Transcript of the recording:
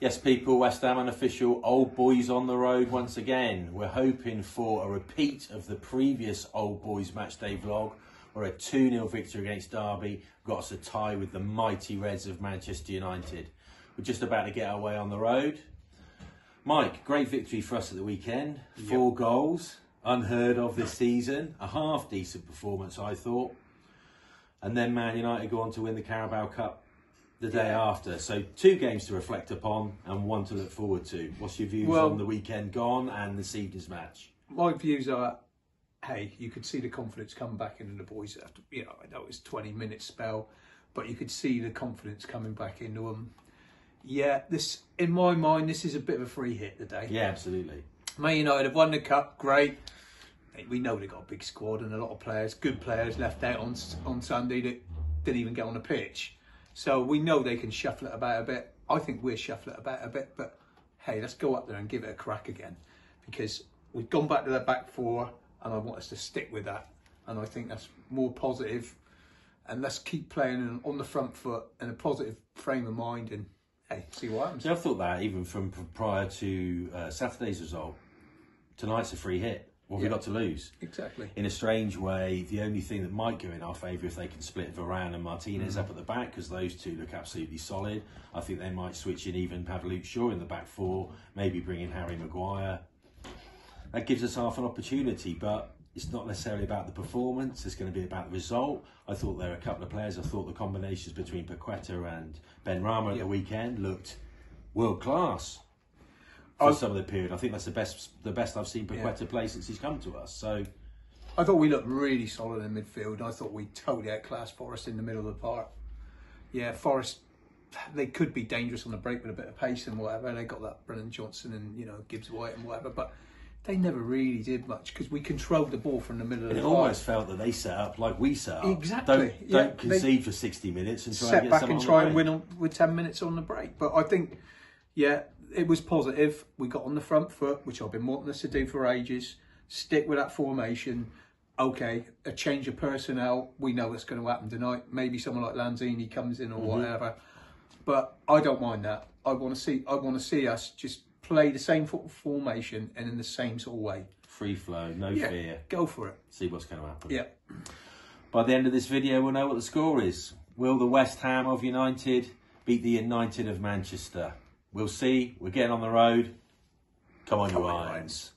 Yes, people, West Ham unofficial Old Boys on the road once again. We're hoping for a repeat of the previous Old Boys matchday vlog or a 2 0 victory against Derby got us a tie with the mighty Reds of Manchester United. We're just about to get our way on the road. Mike, great victory for us at the weekend. Four goals, unheard of this season. A half decent performance, I thought. And then Man United go on to win the Carabao Cup the day after. So two games to reflect upon and one to look forward to. What's your views Well- on the weekend gone and this evening's match? My views are, hey, you could see the confidence come back into the boys after, you know, I know it's 20 minute spell, but you could see the confidence coming back into them. Yeah, this, in my mind, this is a bit of a free hit today. Yeah, absolutely. Man United have won the cup, great. We know they've got a big squad and a lot of players, good players left out on on Sunday that didn't even get on the pitch. So we know they can shuffle it about a bit. I think we'll shuffle it about a bit, but hey, let's go up there and give it a crack again because we've gone back to the back four and I want us to stick with that. And I think that's more positive and let's keep playing on the front foot in a positive frame of mind and hey, see what happens. So I thought that even from prior to uh, Saturday's result, tonight's a free hit. What have we got to lose? Exactly. In a strange way, the only thing that might go in our favour if they can split Varane and Martinez mm. up at the back, because those two look absolutely solid. I think they might switch in even Pavluke Shaw in the back four, maybe bring in Harry Maguire. That gives us half an opportunity, but it's not necessarily about the performance. It's going to be about the result. I thought there were a couple of players. I thought the combinations between Paqueta and Benrahma at Yeah. the weekend looked world class for I- some of the period. I think that's the best the best I've seen Paqueta play since he's come to us. So. I thought we looked really solid in midfield. I thought we totally outclassed Forest in the middle of the park. Yeah, Forest, they could be dangerous on the break with a bit of pace and whatever. They got that Brennan Johnson and you know Gibbs White and whatever, but they never really did much because we controlled the ball from the middle of It the park. almost felt that they set up like we set up. Exactly, Don't, don't concede for 60 minutes and try and set get back and try and win on, with 10 minutes on the break. But I think, yeah, it was positive. We got on the front foot, which I've been wanting us to do for ages. Stick with that formation. Okay, a change of personnel. We know what's going to happen tonight. Maybe someone like Lanzini comes in or Mm-hmm. whatever. But I don't mind that. I want to see. I want to see us just play the same fo- formation and in the same sort of way. Free flow, no Yeah, fear. go for it. See what's going to happen. Yeah. By the end of this video, we'll know what the score is. Will the West Ham of United beat the United of Manchester? We'll see. We're getting on the road. Come on, Come you on, you irons.